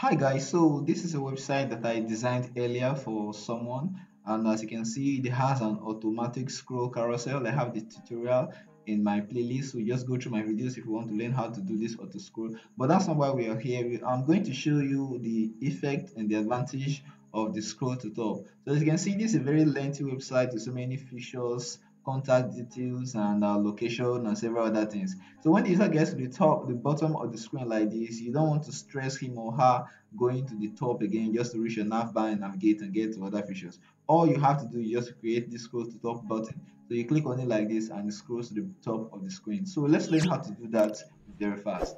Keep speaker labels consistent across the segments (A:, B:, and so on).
A: Hi guys, so this is a website that I designed earlier for someone and as you can see it has an automatic scroll carousel. I have the tutorial in my playlist so just go through my videos if you want to learn how to do this auto scroll but that's not why we are here. I'm going to show you the effect and the advantage of the scroll to top. So as you can see this is a very lengthy website with so many features contact details and uh, location and several other things. So when the user gets to the top, the bottom of the screen like this, you don't want to stress him or her going to the top again just to reach your nav bar and navigate and get to other features. All you have to do is just create this scroll to top button. So you click on it like this and it scrolls to the top of the screen. So let's learn how to do that very fast.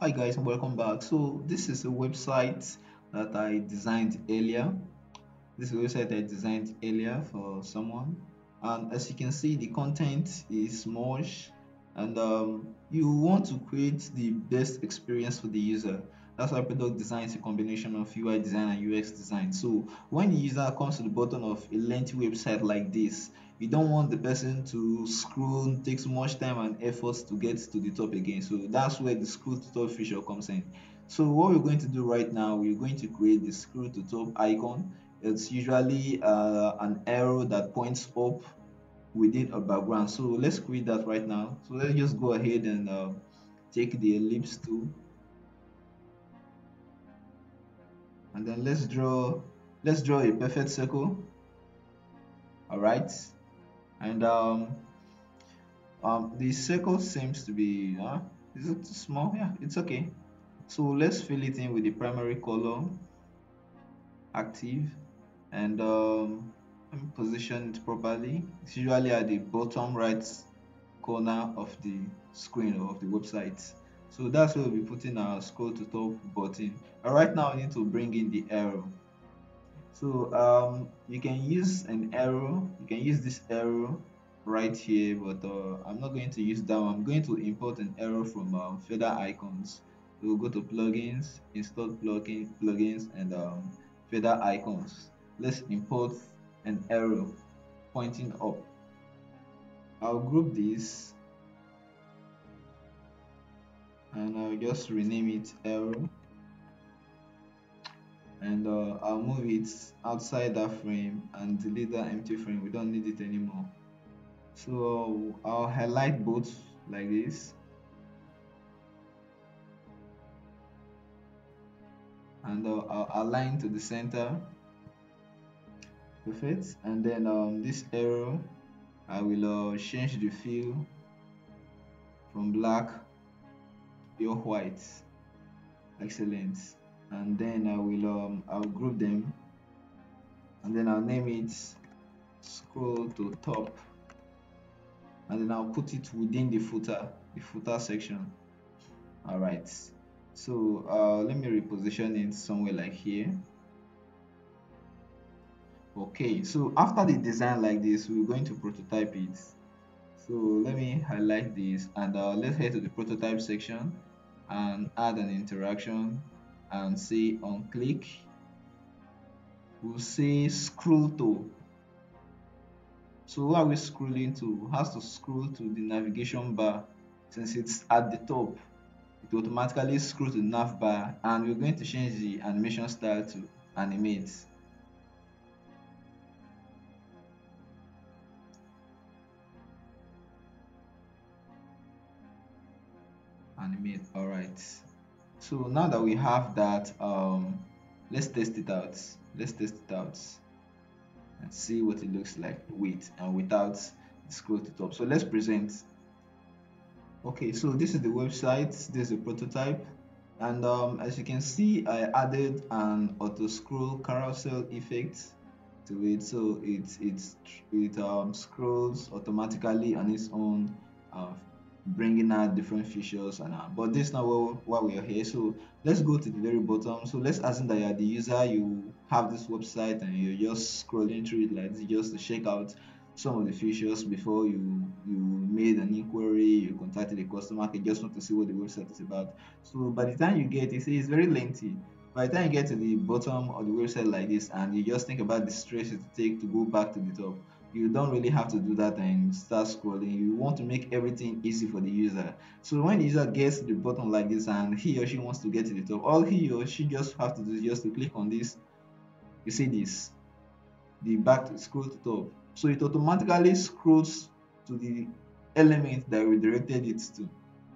A: Hi guys and welcome back. So this is a website that I designed earlier. This website I designed earlier for someone. And as you can see the content is much. And um, you want to create the best experience for the user. That's why product design is a combination of UI design and UX design. So when the user comes to the bottom of a lengthy website like this you don't want the person to scroll take so much time and effort to get to the top again. So that's where the scroll to top feature comes in so what we're going to do right now we're going to create the scroll to top icon. It's usually uh, an arrow that points up within a background. So let's create that right now. So let's just go ahead and uh, take the ellipse tool. And then let's draw let's draw a perfect circle. All right. And um, um the circle seems to be uh, is it small? Yeah it's okay so let's fill it in with the primary color active and um, position it properly. It's usually at the bottom right corner of the screen or of the website. So that's where we'll be putting our scroll to top button. And right now we need to bring in the arrow. So um, you can use an arrow. You can use this arrow right here but uh, I'm not going to use that I'm going to import an arrow from um, feather icons we'll go to plugins install plugin plugins and um, feather icons. Let's import an arrow pointing up. I'll group this and I'll just rename it arrow. And uh, I'll move it outside that frame and delete that empty frame. We don't need it anymore. So I'll highlight both like this and uh, I'll align to the center perfect and then um, this arrow I will uh, change the fill from black to white. Excellent. And then I will um, I'll group them. And then I'll name it scroll to top. And then I'll put it within the footer the footer section. All right so uh, let me reposition it somewhere like here. Okay so after the design like this we're going to prototype it. So let me highlight this and uh, let's head to the prototype section and add an interaction and say on click. We'll say scroll to. So where are we scrolling to has to scroll to the navigation bar since it's at the top it automatically scroll to the nav bar and we're going to change the animation style to animate. Animate all right so now that we have that um let's test it out. Let's test it out and see what it looks like with and without scroll to top. So let's present okay so this is the website this is a prototype. And um, as you can see I added an auto scroll carousel effect to it. So it it it um, scrolls automatically on its own uh, bringing out different features and uh, but this is not why we are here. So let's go to the very bottom. So let's assume that you're the user you have this website and you're just scrolling through it like this just to check out some of the features before you you made an inquiry you contacted the customer you just want to see what the website is about. So by the time you get it it's very lengthy. By the time you get to the bottom of the website like this and you just think about the stress it take to go back to the top you don't really have to do that and start scrolling. You want to make everything easy for the user. So when the user gets to the bottom like this and he or she wants to get to the top all he or she just have to do is just to click on this. You see this the back scroll to top. So it automatically scrolls to the element that we directed it to.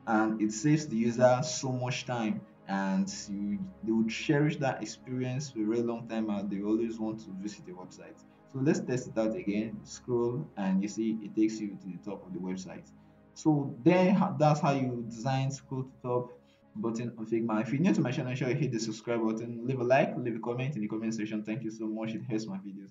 A: And it saves the user so much time. And you, they would cherish that experience for a very long time and they always want to visit the website. So let's test it out again. Scroll and you see it takes you to the top of the website. So then that's how you design scroll to top button on figma. If you're new to my channel sure you hit the subscribe button. Leave a like leave a comment in the comment section. Thank you so much. It helps my videos